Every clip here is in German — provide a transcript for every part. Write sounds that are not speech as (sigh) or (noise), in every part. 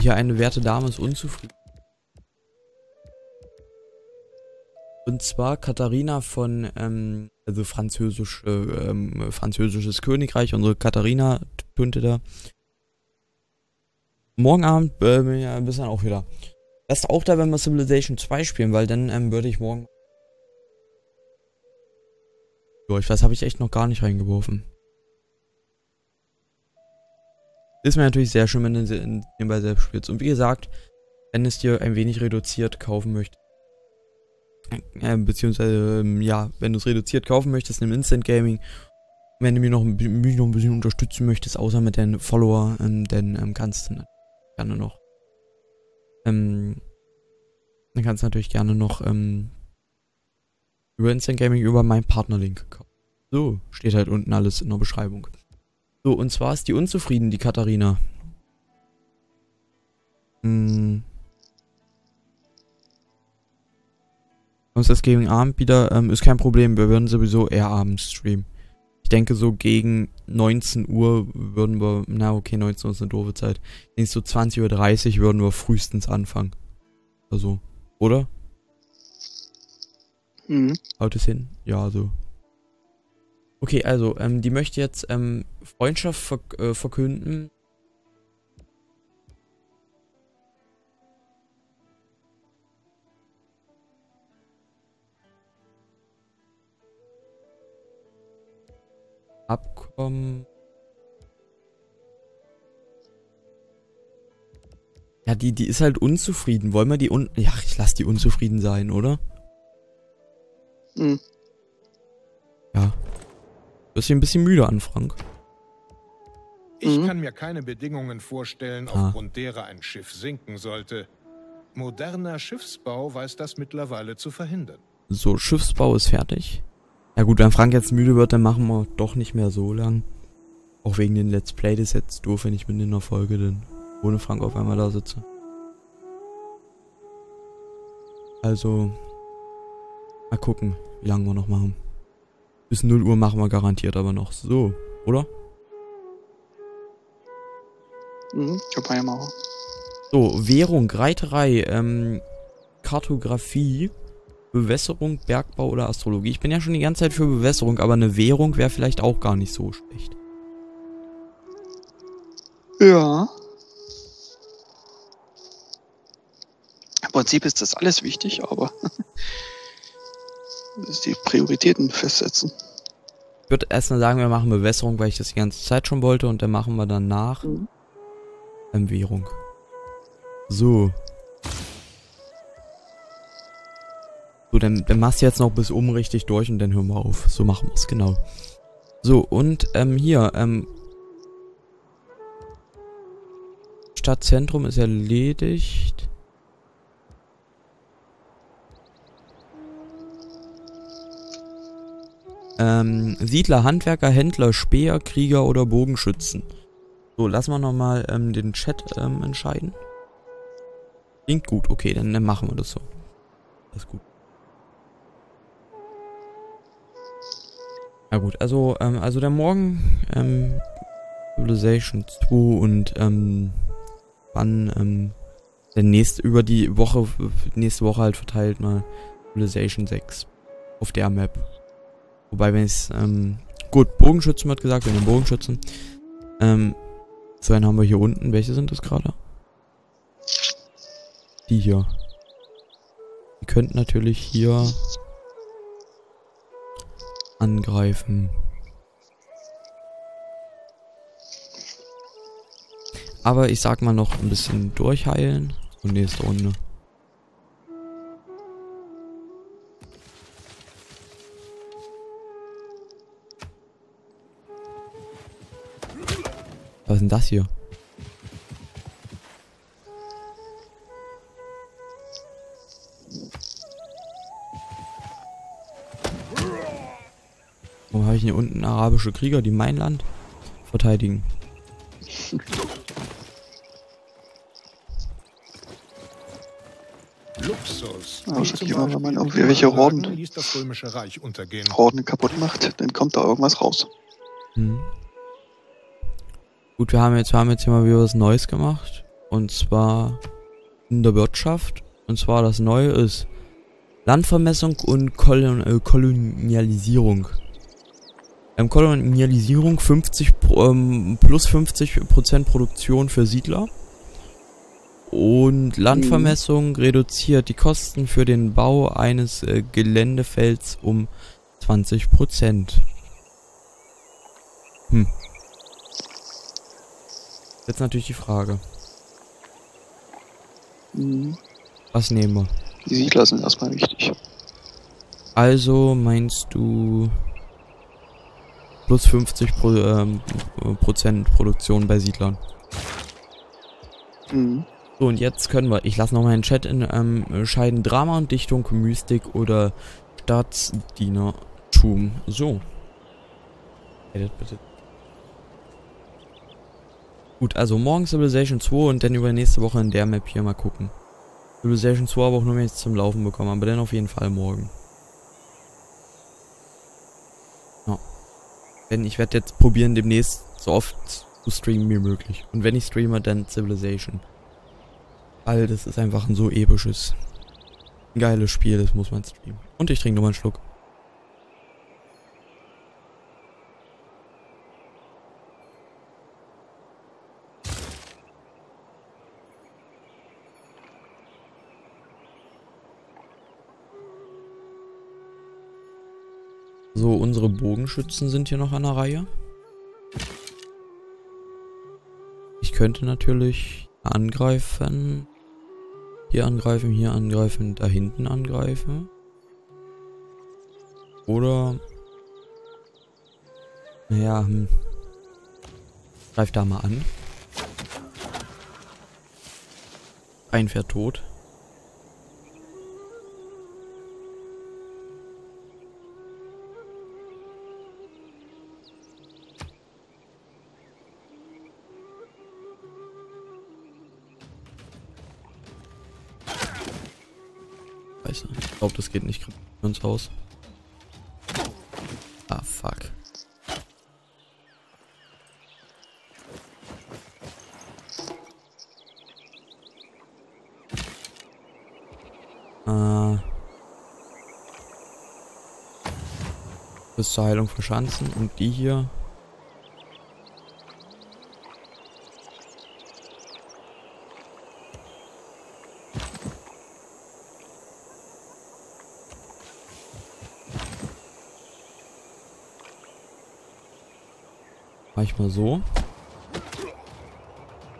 Hier eine werte Dame ist unzufrieden. Und zwar Katharina von, ähm, also französische, ähm, französisches Königreich, unsere Katharina tönte da. Morgen Abend äh, bin ich ein bisschen auch wieder. Das ist auch da, wenn wir Civilization 2 spielen, weil dann ähm, würde ich morgen. Durch, was habe ich echt noch gar nicht reingeworfen. Ist mir natürlich sehr schön, wenn du nebenbei selbst spielst. Und wie gesagt, wenn es dir ein wenig reduziert kaufen möchtest, äh, beziehungsweise, ähm, ja, wenn du es reduziert kaufen möchtest, nimm Instant Gaming. Wenn du mich noch, mich noch ein bisschen unterstützen möchtest, außer mit deinen Follower, ähm, dann ähm, kannst du gerne noch. Ähm, dann kannst du natürlich gerne noch ähm, über Instant Gaming über meinen Partnerlink kaufen. So, steht halt unten alles in der Beschreibung. So, und zwar ist die unzufrieden, die Katharina. Hm. Sonst das Gaming Abend wieder, ähm, ist kein Problem. Wir würden sowieso eher abends streamen. Ich denke so gegen 19 Uhr würden wir, na okay, 19 Uhr ist eine doofe Zeit. Ich denke so 20.30 Uhr würden wir frühestens anfangen. Also, oder? Mhm. Haut es hin? Ja, so. Okay, also, ähm, die möchte jetzt ähm, Freundschaft verk äh, verkünden Abkommen. Ja, die, die ist halt unzufrieden. Wollen wir die un... Ja, ich lass die unzufrieden sein, oder? Hm. Bist hier ein bisschen müde an, Frank. Ich mhm. kann mir keine Bedingungen vorstellen, ah. aufgrund derer ein Schiff sinken sollte. Moderner Schiffsbau weiß das mittlerweile zu verhindern. So, Schiffsbau ist fertig. Ja gut, wenn Frank jetzt müde wird, dann machen wir doch nicht mehr so lang. Auch wegen den Let's Play, das ist jetzt doof, wenn ich mit in der Folge dann ohne Frank auf einmal da sitze. Also, mal gucken, wie lange wir noch machen. Bis 0 Uhr machen wir garantiert aber noch. So, oder? Mhm, kann ja machen. So, Währung, Reiterei, ähm, Kartografie. Bewässerung, Bergbau oder Astrologie. Ich bin ja schon die ganze Zeit für Bewässerung, aber eine Währung wäre vielleicht auch gar nicht so schlecht. Ja. Im Prinzip ist das alles wichtig, aber (laughs) die Prioritäten festsetzen. Ich würde erstmal sagen, wir machen Bewässerung, weil ich das die ganze Zeit schon wollte und dann machen wir danach mhm. Währung. So. So, dann, dann machst du jetzt noch bis oben richtig durch und dann hören wir auf. So machen wir es, genau. So, und ähm, hier, ähm, Stadtzentrum ist erledigt. Ähm, Siedler, Handwerker, Händler, Speer, Krieger oder Bogenschützen. So, lassen wir nochmal ähm, den Chat ähm, entscheiden. Klingt gut, okay, dann, dann machen wir das so. Das ist gut. Ja gut, also, ähm, also der Morgen, ähm, Civilization 2 und, ähm, wann, ähm, der nächste, über die Woche, nächste Woche halt verteilt mal Civilization 6 auf der Map. Wobei, wenn es, ähm, gut, Bogenschützen wird gesagt, wir nehmen Bogenschützen. Ähm, so einen haben wir hier unten. Welche sind das gerade? Die hier. Die könnten natürlich hier angreifen. Aber ich sag mal noch ein bisschen durchheilen. Und nächste Runde. Was ist denn das hier? Warum habe ich hier unten arabische Krieger, die mein Land verteidigen? Luxus. Also, wenn man irgendwelche Horden, Horden kaputt macht, dann kommt da irgendwas raus. Hm. Gut, wir haben jetzt, wir haben jetzt hier mal wieder was Neues gemacht. Und zwar in der Wirtschaft. Und zwar das Neue ist Landvermessung und Kolon äh, Kolonialisierung. Ähm, Kolonialisierung 50 ähm, plus 50 Prozent Produktion für Siedler. Und Landvermessung mhm. reduziert die Kosten für den Bau eines äh, Geländefelds um 20 Prozent. Hm. Jetzt natürlich die Frage. Mhm. Was nehmen wir? Die Siedler sind erstmal wichtig. Also meinst du plus 50 Pro, ähm, Prozent Produktion bei Siedlern? Mhm. So, und jetzt können wir, ich lasse noch mal einen Chat in, ähm, scheiden Drama und Dichtung, Mystik oder Staatsdienertum. So. Edit bitte. Gut, also morgen Civilization 2 und dann über nächste Woche in der Map hier mal gucken. Civilization 2 aber auch nur, es zum Laufen bekomme, aber dann auf jeden Fall morgen. Ja. Denn ich werde jetzt probieren, demnächst so oft zu streamen wie möglich. Und wenn ich streame, dann Civilization. Weil das ist einfach ein so episches, geiles Spiel, das muss man streamen. Und ich trinke nochmal einen Schluck. So, unsere Bogenschützen sind hier noch an der Reihe. Ich könnte natürlich angreifen. Hier angreifen, hier angreifen, da hinten angreifen. Oder... Naja, hm. Greif da mal an. Ein Pferd tot. Glaube, das geht nicht ins Haus. Ah, fuck. Äh. Bis zur Heilung verschanzen und die hier ich mal so.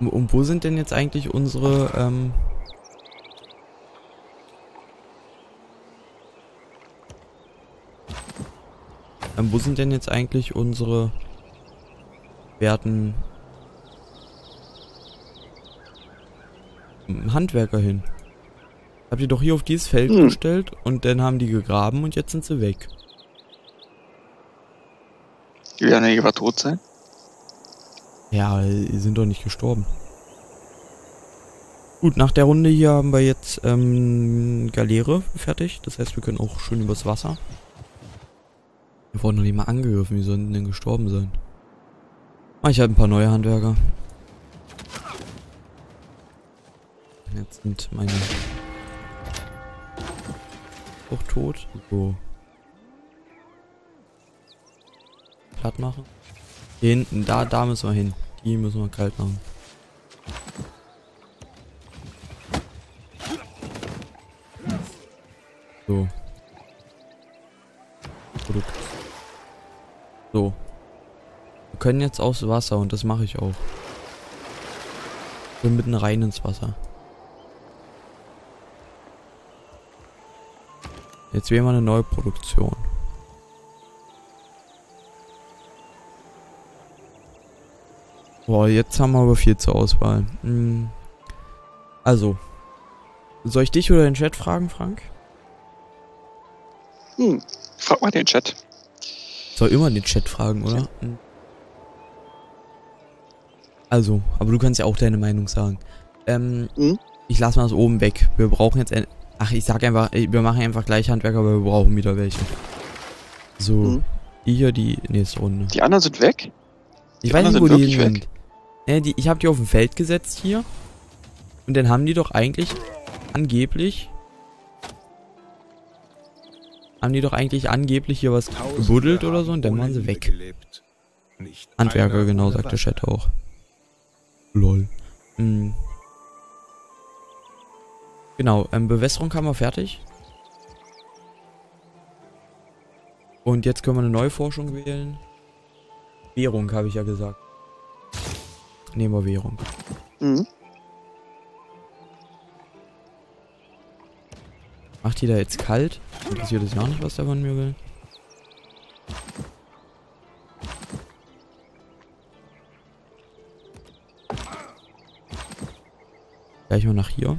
Und wo sind denn jetzt eigentlich unsere, ähm... ähm wo sind denn jetzt eigentlich unsere werten Handwerker hin? Habt ihr doch hier auf dieses Feld hm. gestellt und dann haben die gegraben und jetzt sind sie weg. Die werden ja tot sein. Ja, die sind doch nicht gestorben. Gut, nach der Runde hier haben wir jetzt ähm, Galeere fertig. Das heißt, wir können auch schön übers Wasser. Wir wurden noch nicht mal angegriffen. Wie sollen denn gestorben sein? Ah, ich habe ein paar neue Handwerker. Jetzt sind meine auch tot. So. Platt machen. Hier hinten, da, da müssen wir hin. Die müssen wir kalt machen. So. Produkt. So. Wir können jetzt aus Wasser und das mache ich auch. Wir mitten rein ins Wasser. Jetzt wählen wir eine neue Produktion. Boah, jetzt haben wir aber viel zur Auswahl. Hm. Also. Soll ich dich oder den Chat fragen, Frank? Hm, frag mal den Chat. Soll immer den Chat fragen, oder? Ja. Hm. Also, aber du kannst ja auch deine Meinung sagen. Ähm, hm? ich lass mal das oben weg. Wir brauchen jetzt ein, Ach, ich sag einfach, wir machen einfach gleich Handwerker, aber wir brauchen wieder welche. So, hm? die hier die nächste Runde. Die anderen sind weg? Ich die weiß nicht, wo die hin sind. Äh, die, ich habe die auf dem Feld gesetzt hier. Und dann haben die doch eigentlich angeblich haben die doch eigentlich angeblich hier was gebuddelt oder so und dann waren sie weg. Handwerker, genau, sagte Chat auch. Lol. Hm. Genau, ähm, Bewässerung haben wir fertig. Und jetzt können wir eine neue Forschung wählen. Währung, habe ich ja gesagt. Nehmen wir Währung. Mhm. Macht die da jetzt kalt? Interessiert es gar nicht, was der von mir will. Gleich mal nach hier.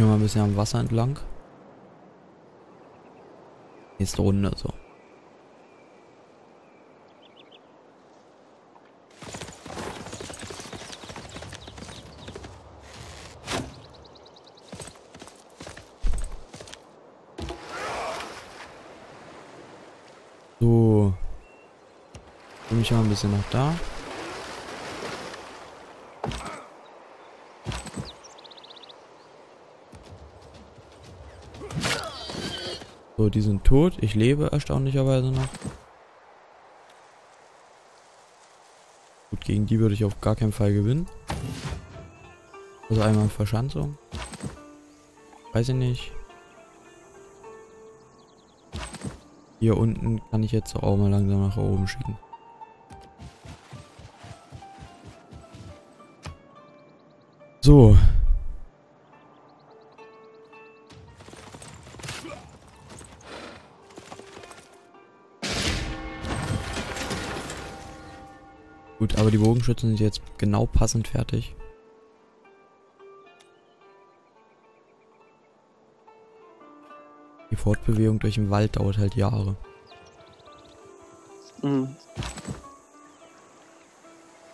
Hier mal ein bisschen am Wasser entlang. Nächste Runde so. So. Komme ich mal ein bisschen nach da. So, die sind tot. Ich lebe erstaunlicherweise noch. Gut, gegen die würde ich auf gar keinen Fall gewinnen. Also einmal Verschanzung. Weiß ich nicht. Hier unten kann ich jetzt auch mal langsam nach oben schicken. So, aber die Bogenschützen sind jetzt genau passend fertig. Die Fortbewegung durch den Wald dauert halt Jahre. Mhm.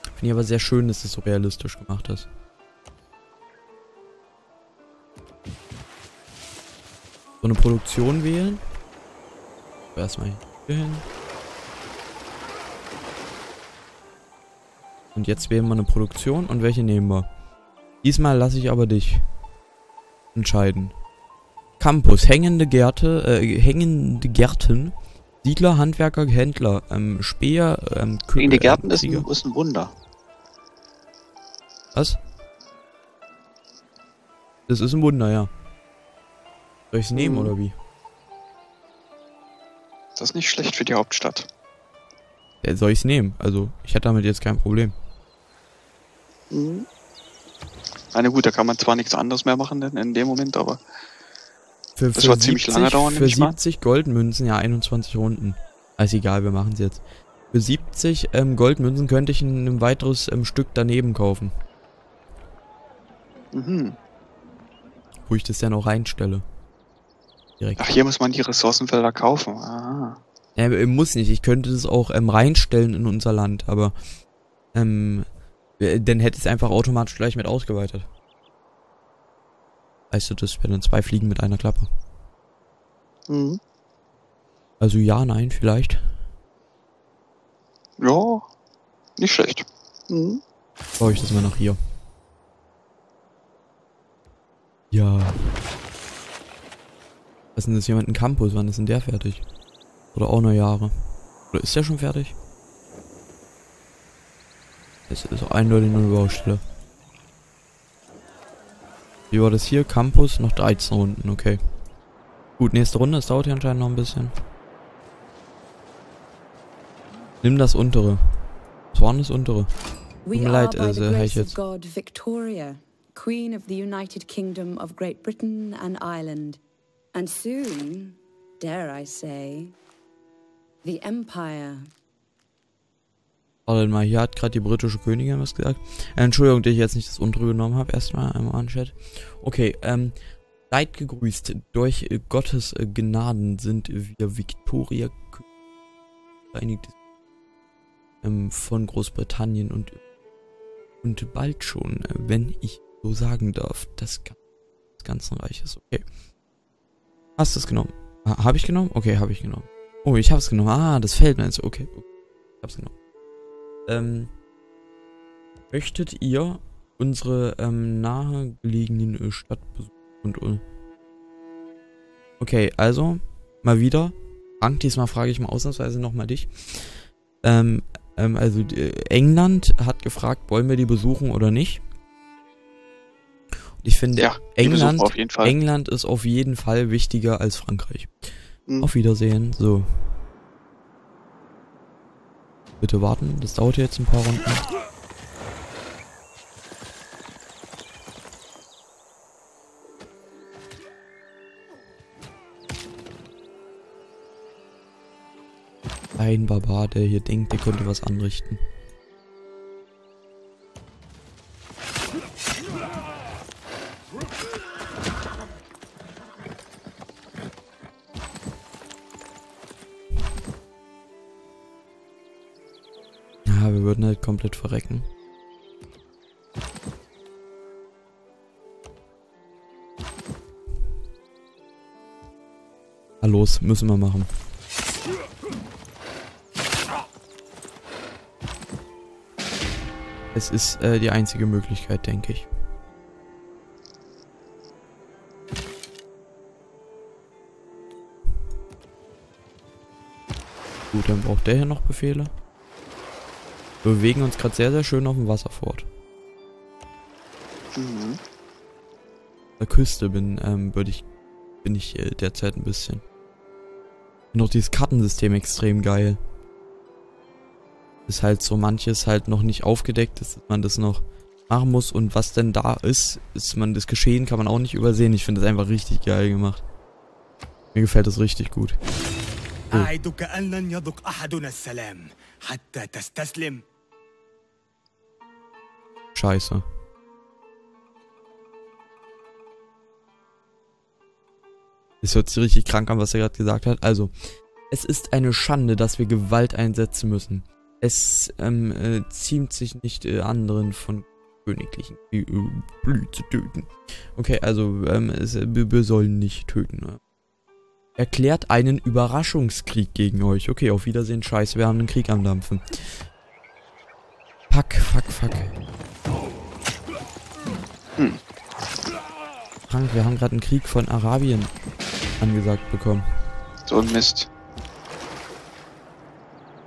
Finde ich aber sehr schön, dass es so realistisch gemacht ist. So eine Produktion wählen. Erstmal hier hin. Und jetzt wählen wir eine Produktion und welche nehmen wir? Diesmal lasse ich aber dich entscheiden. Campus, hängende Gärte, äh, hängende Gärten, Siedler, Handwerker, Händler, ähm, Speer, ähm, Kö Hängende Gärten ist ein, ist ein Wunder. Was? Das ist ein Wunder, ja. Soll ich es nehmen hm. oder wie? Das ist nicht schlecht für die Hauptstadt. Ja, soll ich es nehmen? Also, ich hätte damit jetzt kein Problem. Mhm. Na gut, da kann man zwar nichts anderes mehr machen in dem Moment, aber für, das für war ziemlich 70, lange dauern. Für 70 Goldmünzen, ja 21 Runden. Also egal, wir machen es jetzt. Für 70 ähm, Goldmünzen könnte ich ein, ein weiteres ähm, Stück daneben kaufen. Mhm. Wo ich das dann auch reinstelle. Direkt. Ach, hier muss man die Ressourcenfelder kaufen. Ah. Ja, muss nicht. Ich könnte das auch ähm, reinstellen in unser Land, aber ähm, äh, dann hätte es einfach automatisch gleich mit ausgeweitet. Weißt du, das wären dann zwei Fliegen mit einer Klappe. Mhm. Also ja, nein, vielleicht. Ja, nicht schlecht. Mhm. Baue ich das mal nach hier. Ja. Was ist denn das jemand ein Campus? Wann ist denn der fertig? Oder auch noch Jahre? Oder ist der schon fertig? Es ist eindeutig nur eine Baustelle. Wie war das hier? Campus? Noch 13 Runden, okay. Gut, nächste Runde. Es dauert hier anscheinend noch ein bisschen. Nimm das untere. Was war denn das untere? Tut mir leid, also äh, ich jetzt. God Victoria, Queen of the United Kingdom of Great Britain and Ireland. And soon, dare I say, the Empire Warte mal, hier hat gerade die britische Königin was gesagt. Äh, Entschuldigung, dass ich jetzt nicht das untere genommen habe. Erstmal einmal an Chat. Okay, ähm, seid gegrüßt. Durch Gottes Gnaden sind wir Victoria ähm, von Großbritannien und und bald schon, wenn ich so sagen darf, das, ganzen Reiches. Okay. Hast du es genommen? Ha, habe ich genommen? Okay, habe ich genommen. Oh, ich habe es genommen. Ah, das Feld meinst du. Okay, okay. Ich habe es genommen. Ähm, möchtet ihr unsere ähm, nahegelegenen Stadt besuchen und uh, Okay, also mal wieder. Frank, diesmal frage ich mal ausnahmsweise nochmal dich. Ähm, ähm, also äh, England hat gefragt, wollen wir die besuchen oder nicht? Und ich finde, ja, England, England ist auf jeden Fall wichtiger als Frankreich. Mhm. Auf Wiedersehen. So. Bitte warten, das dauert jetzt ein paar Runden. Ein Barbar, der hier denkt, der könnte was anrichten. Wir würden halt komplett verrecken. Ah, los, müssen wir machen. Es ist äh, die einzige Möglichkeit, denke ich. Gut, dann braucht der hier noch Befehle. Wir bewegen uns gerade sehr, sehr schön auf dem Wasser fort. Mhm. Der Küste bin, ähm, würde ich, bin ich äh, derzeit ein bisschen. Noch dieses Kartensystem extrem geil ist halt so manches halt noch nicht aufgedeckt dass man das noch machen muss und was denn da ist, ist man das Geschehen kann man auch nicht übersehen. Ich finde das einfach richtig geil gemacht. Mir gefällt das richtig gut. Oh. Scheiße. Das hört sich richtig krank an, was er gerade gesagt hat. Also, es ist eine Schande, dass wir Gewalt einsetzen müssen. Es ähm, äh, ziemt sich nicht äh, anderen von königlichen äh, Blüten zu töten. Okay, also ähm, es, äh, wir sollen nicht töten. Ne? Erklärt einen Überraschungskrieg gegen euch. Okay, auf Wiedersehen. Scheiße, wir haben einen Krieg am Dampfen. Fuck, fuck, fuck. Hm. Frank, wir haben gerade einen Krieg von Arabien angesagt bekommen. So ein Mist.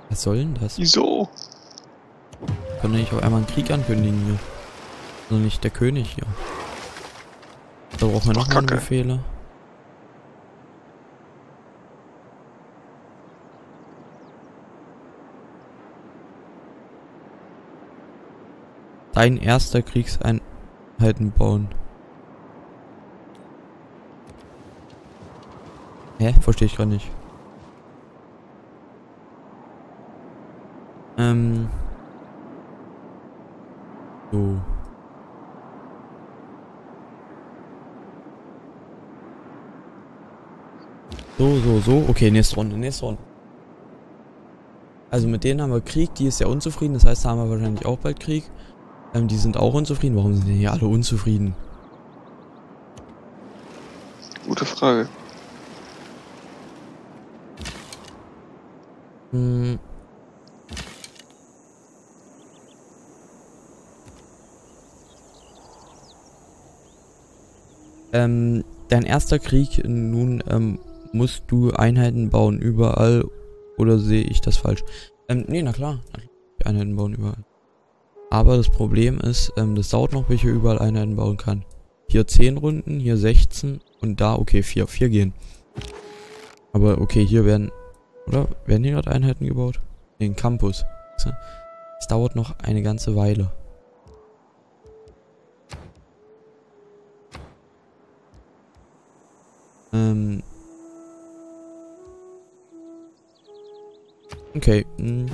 Was soll denn das? Wieso? Kann ich auch einmal einen Krieg ankündigen hier. Also nicht der König hier. Da brauchen wir noch mal Befehle. Dein erster Kriegseinheiten bauen. Hä? Verstehe ich gerade nicht. Ähm. So. So, so, so. Okay, nächste Runde, nächste Runde. Also mit denen haben wir Krieg, die ist ja unzufrieden, das heißt, da haben wir wahrscheinlich auch bald Krieg. Ähm, die sind auch unzufrieden. Warum sind denn hier alle unzufrieden? Gute Frage. Hm. Ähm, dein erster Krieg, nun ähm, musst du Einheiten bauen überall. Oder sehe ich das falsch? Ähm, nee, na klar. Einheiten bauen überall. Aber das Problem ist, ähm, das dauert noch, bis ich hier überall Einheiten bauen kann. Hier 10 Runden, hier 16 und da, okay, 4. 4 gehen. Aber okay, hier werden, oder? Werden hier gerade Einheiten gebaut? Den Campus. Es dauert noch eine ganze Weile. Ähm. Okay. Hm.